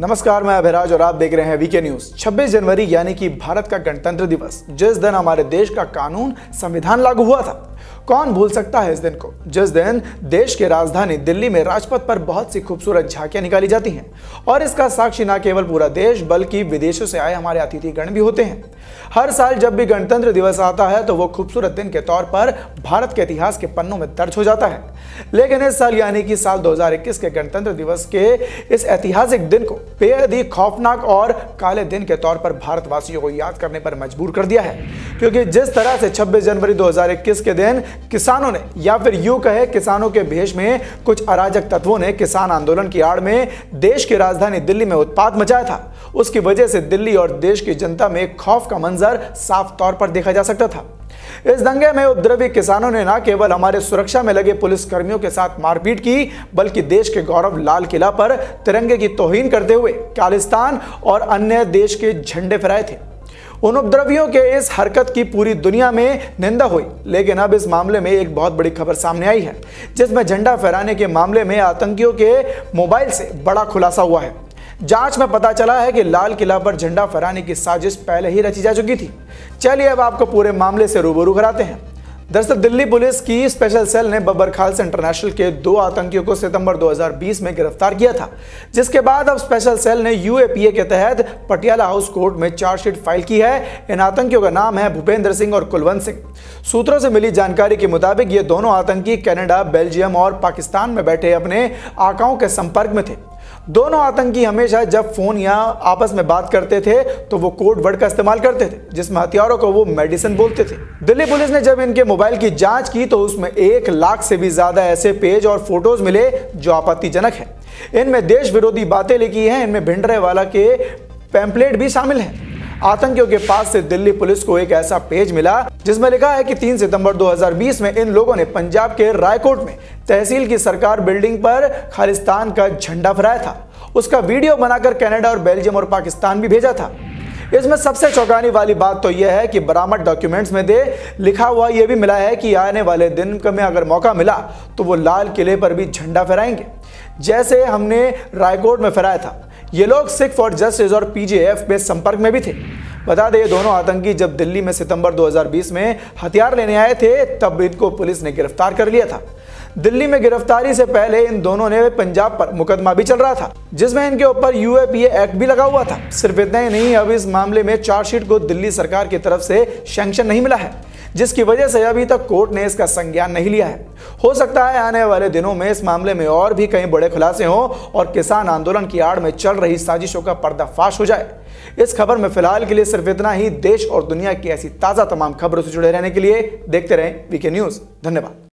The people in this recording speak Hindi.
नमस्कार, मैं अभिराज और आप देख रहे हैं वीके न्यूज़ 26 जनवरी यानी कि भारत का गणतंत्र दिवस, जिस दिन हमारे देश का कानून, संविधान लागू हुआ था। कौन भूल सकता है इस दिन को? जिस दिन देश की राजधानी दिल्ली में राजपथ पर बहुत सी खूबसूरत झांकियाँ निकाली जाती हैं और इसका साक्षी न केवल पूरा देश, बल्कि विदेशों से आए हमारे अतिथि गण भी होते हैं। हर साल जब भी गणतंत्र दिवस आता है तो वो खूबसूरत दिन के तौर पर भारत के इतिहास के पन्नों में दर्ज हो जाता है। लेकिन इस साल, यानी कि साल 2021 के गणतंत्र दिवस के इस ऐतिहासिक दिन को बेहद ही खौफनाक और काले दिन के तौर पर भारतवासियों को याद करने पर मजबूर कर दिया है। क्योंकि जिस तरह से 26 जनवरी 2021 के दिन किसानों ने, या फिर यूँ कहे, किसानों के भेष में कुछ अराजक तत्वों ने किसान आंदोलन की आड़ में देश की राजधानी दिल्ली में उत्पाद मचाया था। उसकी वजह से दिल्ली और देश की जनता में खौफ का मंजर साफ़ तौर पर देखा जा सकता था। इस दंगे में उपद्रवी किसानों ने न केवल हमारे सुरक्षा में लगे पुलिस कर्मियों के साथ मारपीट की, बल्कि देश के गौरव लाल किला पर तिरंगे की तोहीन करते हुए कालिस्तान और अन्य देश के झंडे फहराए थे। उन उपद्रवियों के इस हरकत की पूरी दुनिया में निंदा हुई। लेकिन अब इस मामले में एक बहुत बड़ी खबर सामने आई है, जिसमें झंडा फहराने के मामले में आतंकियों के मोबाइल से बड़ा खुलासा हुआ है। जाँच में पता चला है कि लाल किला पर झंडा फहराने की साजिश पहले ही रची जा चुकी थी। चलिए अब आपको पूरे मामले से रूबरू कराते हैं। दरअसल दिल्ली पुलिस की स्पेशल सेल ने बब्बर खालसा इंटरनेशनल के दो आतंकियों को सितंबर 2020 में गिरफ़्तार किया था, जिसके बाद अब स्पेशल सेल ने यूएपीए के तहत पटियाला हाउस कोर्ट में चार्जशीट फ़ाइल की है। इन आतंकियों का नाम है भूपेंद्र सिंह और कुलवंत सिंह। सूत्रों से मिली जानकारी के मुताबिक ये दोनों आतंकी कैनेडा, बेल्जियम और पाकिस्तान में बैठे अपने आकाओं के संपर्क में थे। दोनों आतंकी हमेशा जब फ़ोन या आपस में बात करते थे तो वो कोड वर्ड का इस्तेमाल करते थे, जिसमें हथियारों को वो मेडिसिन बोलते थे। दिल्ली पुलिस ने जब इनके मोबाइल की जाँच की तो उसमें एक लाख से भी ज़्यादा ऐसे पेज और फ़ोटोज़ मिले जो आपत्तिजनक है। इनमें देश विरोधी बातें लिखी हैं, इनमें भिंडरे वाला के पैम्पलेट भी शामिल हैं। आतंकियों के पास से दिल्ली पुलिस को एक ऐसा पेज मिला, जिसमें लिखा है कि 3 सितंबर 2020 में इन लोगों ने पंजाब के रायकोट में तहसील की सरकार बिल्डिंग पर खालिस्तान का झंडा फहराया था। उसका वीडियो बनाकर कनाडा और बेल्जियम और पाकिस्तान भी भेजा था। इसमें सबसे चौंकाने वाली बात तो यह है कि बरामद डॉक्यूमेंट्स में दे लिखा हुआ यह भी मिला है कि आने वाले दिन में अगर मौका मिला तो वो लाल किले पर भी झंडा फहराएँगे, जैसे हमने रायकोट में फहराया था। ये लोग सिख फॉर जस्टिस और पीजेएफ में संपर्क में भी थे। बता दें, ये दोनों आतंकी जब दिल्ली में सितंबर 2020 में हथियार लेने आए थे, तब इनको पुलिस ने गिरफ़्तार कर लिया था। दिल्ली में गिरफ्तारी से पहले इन दोनों ने पंजाब पर मुकदमा भी चल रहा था, जिसमें इनके ऊपर यूएपीए एक्ट भी लगा हुआ था। सिर्फ़ इतना ही नहीं, अब इस मामले में चार्जशीट को दिल्ली सरकार की तरफ़ से सैंक्शन नहीं मिला है, जिसकी वजह से अभी तक कोर्ट ने इसका संज्ञान नहीं लिया है। हो सकता है आने वाले दिनों में इस मामले में और भी कई बड़े खुलासे हों और किसान आंदोलन की आड़ में चल रही साजिशों का पर्दाफाश हो जाए। इस खबर में फ़िलहाल के लिए सिर्फ़ इतना ही, देश और दुनिया की ऐसी ताज़ा तमाम खबरों से जुड़े रहने के लिए देखते रहें वीके न्यूज़। धन्यवाद।